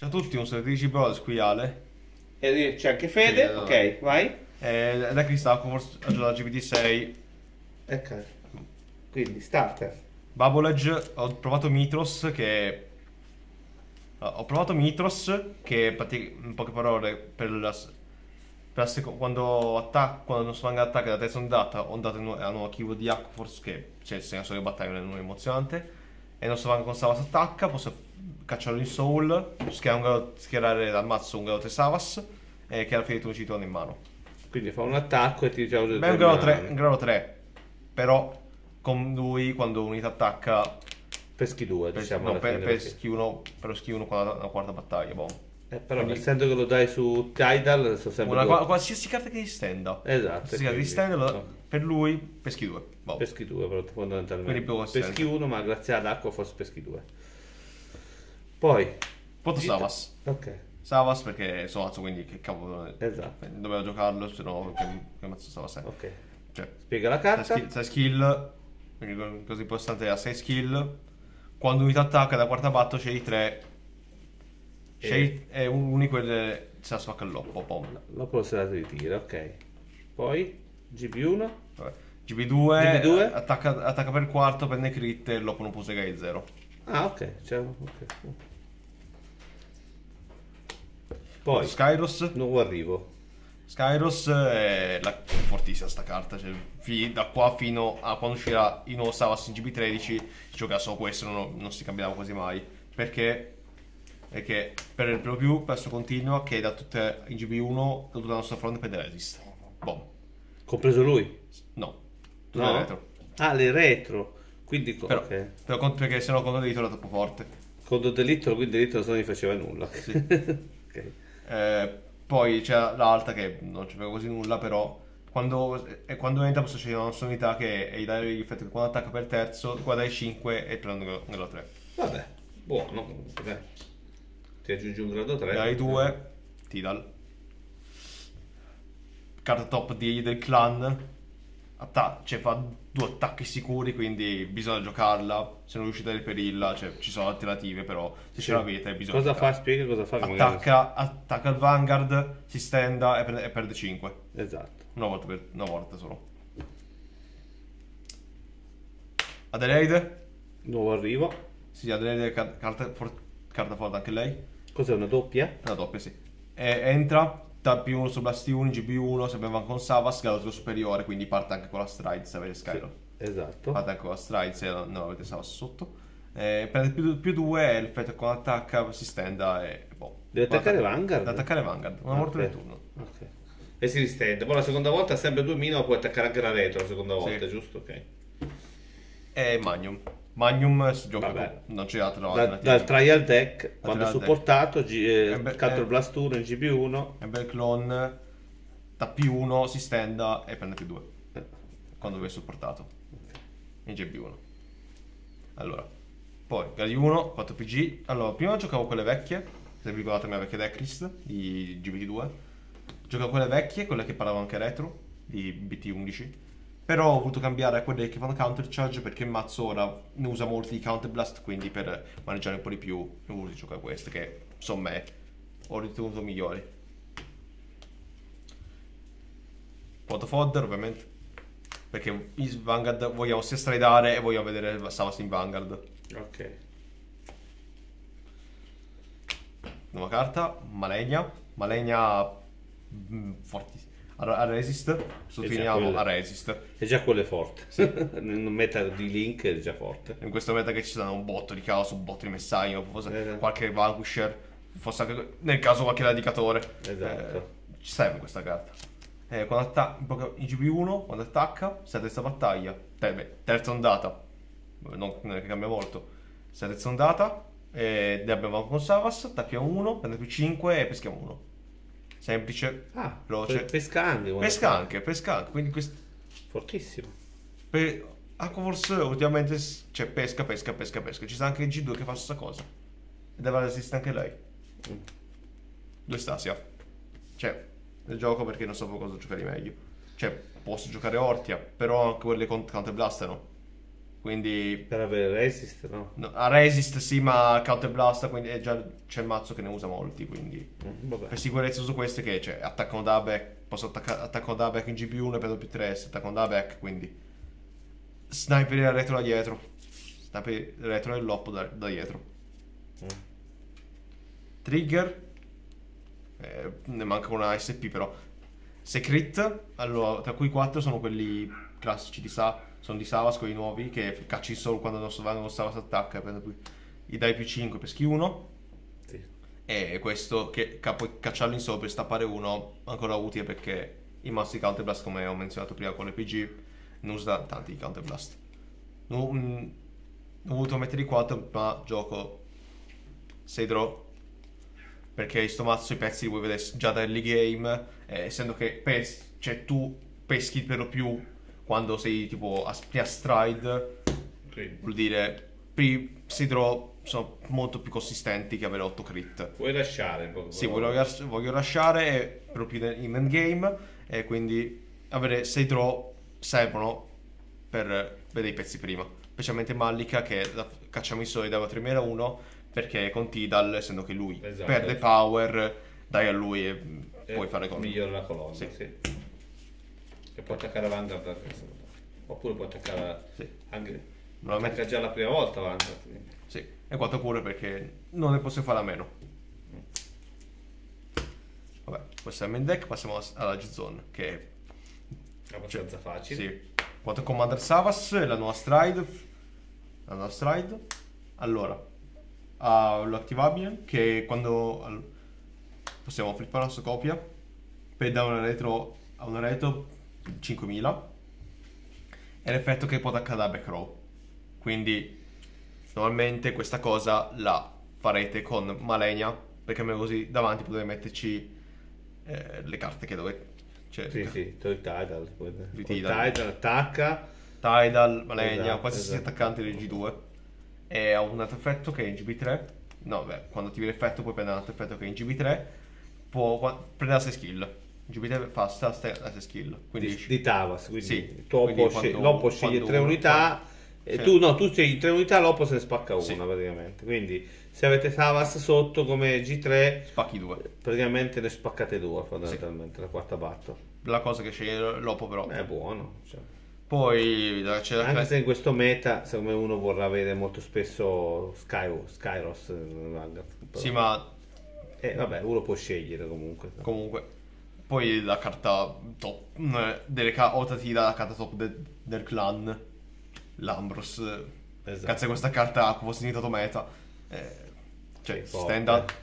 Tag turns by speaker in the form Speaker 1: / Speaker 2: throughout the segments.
Speaker 1: Ciao a tutti, un di Brothers qui Ale.
Speaker 2: E c'è anche Fede,
Speaker 1: Sì,
Speaker 2: ok, vai.
Speaker 1: E da ha giocato GPT6.
Speaker 2: Ecco. Quindi, starter.
Speaker 1: Bubble Edge, ho provato Mitros che... Ho provato Mitros che in poche parole per la... per la quando attacca, quando non Svanga attacca da terza ondata, ondata nu- hanno archivo di Force che c'è il senso di battaglia non è emozionante. E non Svanga con Savas attacca, posso cacciarlo in soul, schierare, dal mazzo un 3 Savas e che alla fine tu ci torna in mano.
Speaker 2: Quindi fa un attacco e ti diciamo
Speaker 1: Beh, un grado 3, un grado 3. Però con lui quando un'unità attacca
Speaker 2: Peschi due,
Speaker 1: per,
Speaker 2: diciamo.
Speaker 1: no, per, ski 1 per ski 1 con la, quarta battaglia. Boh.
Speaker 2: Eh, però
Speaker 1: quindi-
Speaker 2: essendo che lo dai su Tidal, sono sempre
Speaker 1: Una,
Speaker 2: due.
Speaker 1: qualsiasi carta che gli stenda.
Speaker 2: Esatto.
Speaker 1: Qualsiasi carta che gli stenda lo-
Speaker 2: no.
Speaker 1: Per lui peschi 2. Boh.
Speaker 2: Peschi due, però fondamentalmente. Peschi uno, ma grazie ad acqua forse peschi due. Poi,
Speaker 1: Poto Savas.
Speaker 2: ok,
Speaker 1: Savas perché so mazzo quindi che cavolo.
Speaker 2: esatto.
Speaker 1: Doveva giocarlo, se no che, che mazzo Savas è.
Speaker 2: Ok,
Speaker 1: Cioè,
Speaker 2: spiega la
Speaker 1: 6
Speaker 2: carta.
Speaker 1: skill, sei skill, quindi così importante ha 6 skill. Quando unità attacca da quarta batto scegli 3. Scegli è un unico e se la spacca il loppo.
Speaker 2: Dopo se la ritira, ok. Poi, GB1.
Speaker 1: Vabbè. GB2,
Speaker 2: GB2?
Speaker 1: Attacca, attacca per il quarto, prende crit e non può usare 0.
Speaker 2: Ah, ok, c'è ok. Poi,
Speaker 1: Skyros.
Speaker 2: nuovo arrivo.
Speaker 1: Skyros è la fortissima sta carta. Cioè, fi- da qua fino a quando uscirà il nuovo Savas in GB13 si gioca solo questo, non, non si cambierà quasi mai. Perché? Perché per il pro più questo continua che da tutte in GB1 da tutta la nostra fronte prende resist. Boom.
Speaker 2: Compreso lui?
Speaker 1: No. Tutto
Speaker 2: No?
Speaker 1: retro.
Speaker 2: Ah, le retro. Quindi,
Speaker 1: Però,
Speaker 2: ok.
Speaker 1: però cont- perché se no contro di era troppo forte.
Speaker 2: Contro Delitto, quindi Delitto non gli faceva nulla. ok.
Speaker 1: Eh, poi c'è l'alta che non ci frega quasi nulla, però quando, e quando entra posso scegliere una unità che è dare gli effetti che quando attacca per terzo, qua dai 5 e prendo un grado 3.
Speaker 2: Vabbè, buono comunque. Ti aggiungi un grado 3.
Speaker 1: Dai 2, Tidal. Carta top di, del clan. Atta- cioè fa due attacchi sicuri, quindi bisogna giocarla. Se non riuscite a reperirla, cioè ci sono alternative, però se ce l'avete bisogna
Speaker 2: Cosa fa? Spiega cosa fa.
Speaker 1: Attacca, attacca il Vanguard, si stenda e prende, e perde 5.
Speaker 2: Esatto.
Speaker 1: Una volta, per, una volta solo. Adelaide?
Speaker 2: Nuovo arrivo.
Speaker 1: Sì, Adelaide car- carta, for- carta forte anche lei.
Speaker 2: Cos'è una doppia?
Speaker 1: Una doppia, sì. E, entra, tappi 1 su Blasti 1, GB1, se va con Savas, Galatro superiore, quindi parte anche con la Stride se avete Skyro.
Speaker 2: Esatto.
Speaker 1: Parte anche con la Stride se non non avete Savas sotto. Eh, prende più 2 e l'effetto con attacca si stenda e boh.
Speaker 2: Deve attaccare
Speaker 1: Attac-
Speaker 2: Vanguard?
Speaker 1: Deve attaccare Vanguard, una
Speaker 2: Ah,
Speaker 1: morte
Speaker 2: ok.
Speaker 1: del turno.
Speaker 2: Ok. E si ristende. Poi la seconda volta sempre 2000, ma puoi attaccare anche la retro la seconda volta,
Speaker 1: Sì.
Speaker 2: giusto? Ok.
Speaker 1: E Magnum. Magnum si gioca
Speaker 2: Vabbè.
Speaker 1: con- non c'è altro
Speaker 2: Da- dal trial deck, quando è
Speaker 1: trial deck.
Speaker 2: supportato, G- eh, Counter. Blast 1 in GB1.
Speaker 1: E bel clone, tappi 1, si stenda e prende più 2.
Speaker 2: Eh.
Speaker 1: Quando è supportato. In GB1. Allora, poi Gali 1, 4 PG. Allora, prima giocavo quelle vecchie, se vi ricordate la mia vecchia decklist di GBT2. Giocavo quelle vecchie, quelle che parlavano anche retro, di BT11. Però ho voluto cambiare a quelle che fanno counter charge perché il mazzo ora ne usa molti di counter blast, quindi per maneggiare un po' di più ho voluto giocare queste che insomma ho ritenuto migliori. Foto fodder ovviamente. Perché in Vanguard vogliamo sia stridare e vogliamo vedere Savas in Vanguard.
Speaker 2: Ok.
Speaker 1: Nuova carta, Malenia. Malenia mm, fortissima. A, resist, sottolineiamo a resist.
Speaker 2: È già quello è forte. In un meta di link è già forte.
Speaker 1: In questo meta che ci sono un botto di caos, un botto di messaggio,
Speaker 2: Esatto.
Speaker 1: qualche vanquisher, forse anche nel caso qualche radicatore.
Speaker 2: Esatto.
Speaker 1: Eh, ci serve questa carta. Eh, quando attacca, in poca- in GB1, quando attacca, se terza battaglia, te- beh, terza ondata, non, non è che cambia molto, se terza ondata, e ne abbiamo con Savas, attacchiamo 1, prende più 5 e peschiamo 1. Semplice,
Speaker 2: Ah,
Speaker 1: veloce.
Speaker 2: pesca anche.
Speaker 1: Pesca anche, pesca anche, quindi questo...
Speaker 2: Fortissimo.
Speaker 1: Per Aquaforce ultimamente s- cioè, pesca, pesca, pesca, pesca. Ci sta anche il G2 che fa la stessa cosa. E deve resistere anche lei.
Speaker 2: Mm.
Speaker 1: Due Stasia. Cioè, nel gioco perché non sapevo cosa giocare meglio. Cioè, posso giocare Ortia, però anche quelle con Counter Blast no. Quindi
Speaker 2: Per avere resist, no?
Speaker 1: no, a resist sì, ma counter blast, quindi è già c'è il mazzo che ne usa molti, quindi
Speaker 2: Mm, Vabbè.
Speaker 1: per sicurezza uso queste che cioè, attaccano da back, posso attaccare attaccano da back in GP1 e prendo più 3, attaccano da back, quindi sniper il retro da dietro. Sniper il retro e l'oppo da, da dietro.
Speaker 2: Mm.
Speaker 1: Trigger eh, ne manca una SP però. Se crit, allora, tra cui 4 sono quelli classici di Sa, sono di Savas, quelli nuovi, che cacci solo quando non so- quando Savas attacca, prende più- gli dai più 5 peschi 1.
Speaker 2: Sì.
Speaker 1: E questo che ca- puoi cacciarlo in sopra e stappare uno ancora utile perché i mazzi di Counter Blast, come ho menzionato prima con le PG, non usa tanti Counter Blast. Non, mm, ho voluto mettere i 4, ma gioco 6 draw perché sto mazzo i pezzi li vuoi vedere già da early game, eh, essendo che pes- cioè, tu peschi per lo più quando sei tipo a, a stride,
Speaker 2: Sì.
Speaker 1: vuol dire i 6 draw sono molto più consistenti che avere 8 crit.
Speaker 2: Puoi lasciare un po'.
Speaker 1: Sì, voglio, voglio lasciare e proprio in endgame e quindi avere 6 draw servono per vedere i pezzi prima. Specialmente Malika che cacciamo i soli da 3 1 perché con Tidal, essendo che lui
Speaker 2: Esatto.
Speaker 1: perde power, dai a lui e
Speaker 2: Eh,
Speaker 1: puoi fare gol.
Speaker 2: Migliora la colonna,
Speaker 1: Sì.
Speaker 2: sì. E può attaccare Vanguard. Oppure può attaccare
Speaker 1: Sì.
Speaker 2: anche.
Speaker 1: Normalmente
Speaker 2: Attacca già la prima volta Vanguard. quindi.
Speaker 1: sì, e 4 pure perché non ne posso fare a meno. Vabbè, questo è il main deck, passiamo alla- G-Zone che è
Speaker 2: Abbastanza facile.
Speaker 1: Sì. Quanto Commander Savas la nuova stride. La nuova stride. Allora, ha l'attivabile che quando possiamo flippare la sua copia per dare una retro a una retro 5000 e l'effetto che può attaccare da back row. Quindi normalmente questa cosa la farete con Malenia perché almeno così davanti potete metterci eh, le carte che dovete cioè,
Speaker 2: Sì, sì, tu il Tidal.
Speaker 1: Il Tidal.
Speaker 2: Tidal attacca.
Speaker 1: Tidal, Malenia,
Speaker 2: Esatto,
Speaker 1: qualsiasi
Speaker 2: esatto.
Speaker 1: attaccante del G2 e ha un altro effetto che è in GB3 no beh quando attivi l'effetto puoi prendere un altro effetto che è in GB3 può prendere la 6 skill GB3 fa sta, sta, 6 skill quindi
Speaker 2: di, di Tavas, quindi
Speaker 1: Sì, quindi
Speaker 2: sceglie- l'oppo sceglie tre unità e
Speaker 1: sì.
Speaker 2: tu no, tu scegli tre unità, l'oppo se ne spacca una
Speaker 1: Sì.
Speaker 2: praticamente. Quindi se avete Tavas sotto come G3,
Speaker 1: spacchi due
Speaker 2: praticamente ne spaccate due fondamentalmente la quarta battle.
Speaker 1: la cosa che sceglie l'oppo però
Speaker 2: È buono. cioè.
Speaker 1: poi c'è la
Speaker 2: Anche se in questo meta, secondo me uno vorrà vedere molto spesso Sky, Skyros. Però-
Speaker 1: sì ma
Speaker 2: Eh, vabbè, uno può scegliere comunque.
Speaker 1: comunque poi la carta top eh, delle ca- oltre ti dà la carta top de- del clan l'Ambros
Speaker 2: Esatto.
Speaker 1: Cazzo, questa carta fosse diventato meta. Eh, cioè,
Speaker 2: forte.
Speaker 1: standard.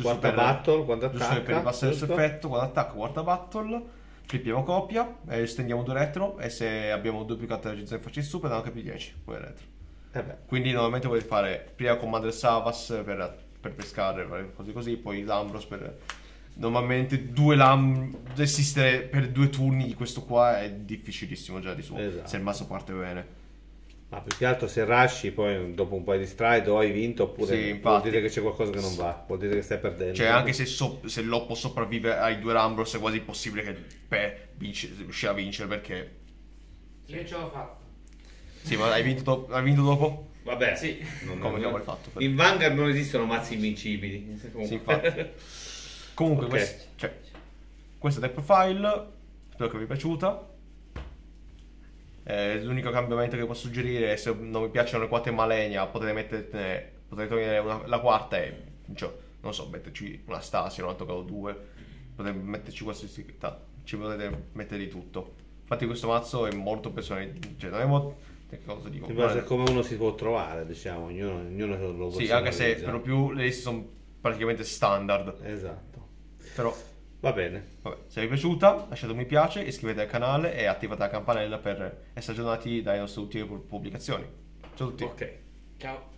Speaker 2: Quarta battle,
Speaker 1: giusto
Speaker 2: attacca,
Speaker 1: per il
Speaker 2: giusto?
Speaker 1: effetto, quando attacca, quarta battle, flippiamo copia, e stendiamo due retro, e se abbiamo due più carte da G0 facci su, prendiamo anche più 10, poi retro.
Speaker 2: Eh
Speaker 1: Quindi normalmente vuoi fare prima Commander Savas per, per pescare, cose così, poi Lambros per... Normalmente due Lam... resistere per due turni di questo qua è difficilissimo già di suo,
Speaker 2: Esatto.
Speaker 1: se il mazzo parte bene.
Speaker 2: ma più che altro se rusci poi dopo un paio di stride o hai vinto oppure
Speaker 1: Sì,
Speaker 2: vuol dire che c'è qualcosa che non va, vuol dire che stai perdendo.
Speaker 1: Cioè, anche se, so- se l'Oppo sopravvive ai due Rambros, è quasi impossibile che Pe vince, riuscirà a vincere perché.
Speaker 3: Io ce l'ho fatta.
Speaker 1: Sì, ma hai vinto, hai vinto dopo?
Speaker 2: Vabbè,
Speaker 3: Sì.
Speaker 2: non-
Speaker 1: Come
Speaker 2: non-
Speaker 1: hai fatto?
Speaker 2: In Vanguard non esistono mazzi invincibili.
Speaker 1: Sì, infatti. Comunque,
Speaker 2: Ok.
Speaker 1: quest- cioè, questo deck profile. Spero che vi è piaciuta. Eh, l'unico cambiamento che posso suggerire è se non vi piacciono le quattro Malenia, potete mettere. Potete togliere una- la quarta e. Cioè, non so, metterci una Stasia, un altro calo 2. Potete metterci qualsiasi. ta- Ci potete mettere di tutto. Infatti, questo mazzo è molto personalizzato. Cioè, non è molto. Cosa dico?
Speaker 2: In base a
Speaker 1: è-
Speaker 2: come uno si può trovare, diciamo, ognuno, ognuno lo
Speaker 1: Sì, anche se per lo più le liste sono praticamente standard.
Speaker 2: Esatto.
Speaker 1: Però,
Speaker 2: Va bene.
Speaker 1: vabbè, se vi è piaciuta, lasciate un mi piace, iscrivetevi al canale e attivate la campanella per essere aggiornati dalle nostre ultime pubblicazioni. Ciao a tutti.
Speaker 2: Ok.
Speaker 3: Ciao.